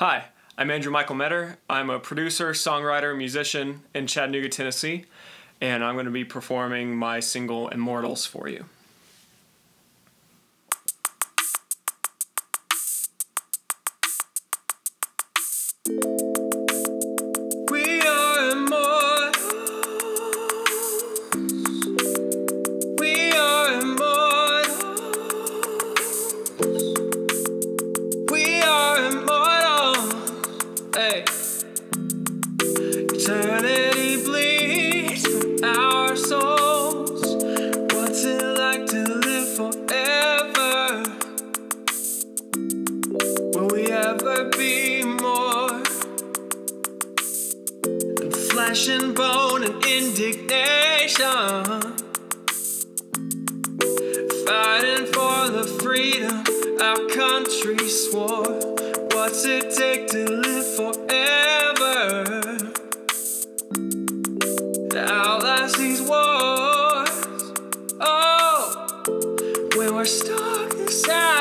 Hi, I'm Andrew Michael Meador. I'm a producer, songwriter, musician in Chattanooga, Tennessee, and I'm going to be performing my single Immortals for you. Be more than flesh and bone and indignation? Fighting for the freedom our country swore. What's it take to live forever? To outlast these wars. Oh, when we're stuck inside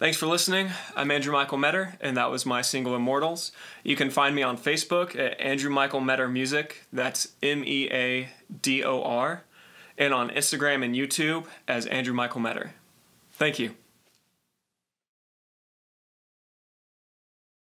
Thanks for listening. I'm Andrew Michael Meador, and that was my single Immortals. You can find me on Facebook at Andrew Michael Meador Music, that's M E A D O R, and on Instagram and YouTube as Andrew Michael Meador. Thank you.